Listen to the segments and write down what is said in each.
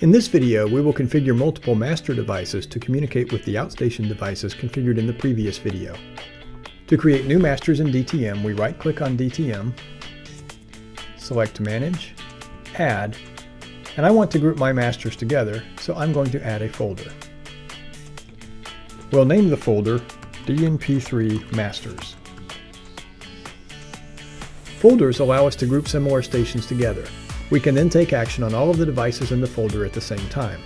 In this video, we will configure multiple master devices to communicate with the outstation devices configured in the previous video. To create new masters in DTM, we right-click on DTM, select Manage, Add, and I want to group my masters together, so I'm going to add a folder. We'll name the folder DNP3 Masters. Folders allow us to group similar stations together. We can then take action on all of the devices in the folder at the same time.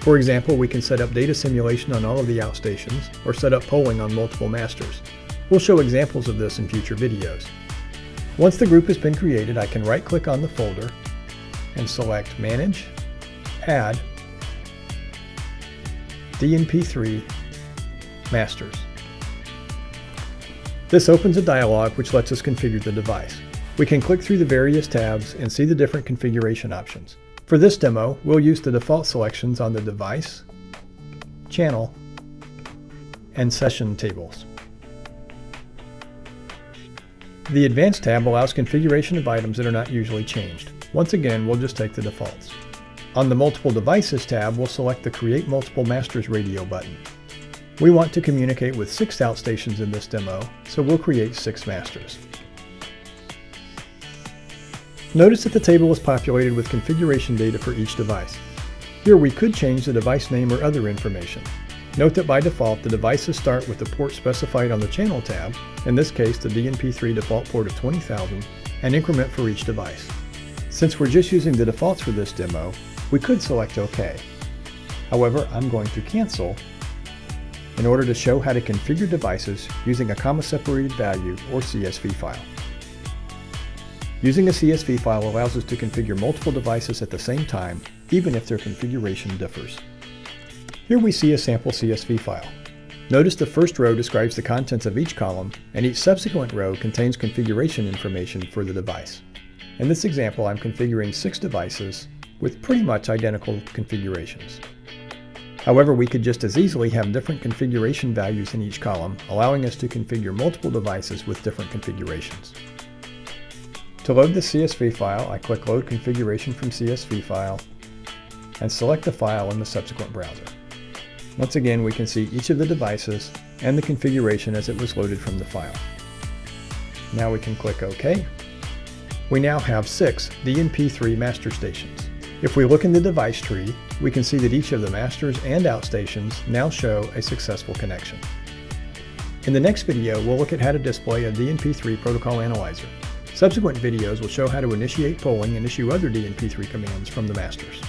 For example, we can set up data simulation on all of the outstations, or set up polling on multiple masters. We'll show examples of this in future videos. Once the group has been created, I can right-click on the folder and select Manage, Add, DNP3, Masters. This opens a dialog which lets us configure the device. We can click through the various tabs and see the different configuration options. For this demo, we'll use the default selections on the device, channel, and session tables. The Advanced tab allows configuration of items that are not usually changed. Once again, we'll just take the defaults. On the Multiple Devices tab, we'll select the Create Multiple Masters radio button. We want to communicate with six outstations in this demo, so we'll create six masters. Notice that the table is populated with configuration data for each device. Here we could change the device name or other information. Note that by default the devices start with the port specified on the Channel tab, in this case the DNP3 default port of 20,000, and increment for each device. Since we're just using the defaults for this demo, we could select OK. However, I'm going to cancel in order to show how to configure devices using a comma-separated value or CSV file. Using a CSV file allows us to configure multiple devices at the same time, even if their configuration differs. Here we see a sample CSV file. Notice the first row describes the contents of each column, and each subsequent row contains configuration information for the device. In this example, I'm configuring six devices with pretty much identical configurations. However, we could just as easily have different configuration values in each column, allowing us to configure multiple devices with different configurations. To load the CSV file, I click Load Configuration from CSV File and select the file in the subsequent browser. Once again, we can see each of the devices and the configuration as it was loaded from the file. Now we can click OK. We now have six DNP3 master stations. If we look in the device tree, we can see that each of the masters and outstations now show a successful connection. In the next video, we'll look at how to display a DNP3 protocol analyzer. Subsequent videos will show how to initiate polling and issue other DNP3 commands from the masters.